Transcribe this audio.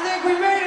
I think we made